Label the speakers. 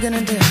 Speaker 1: gonna do?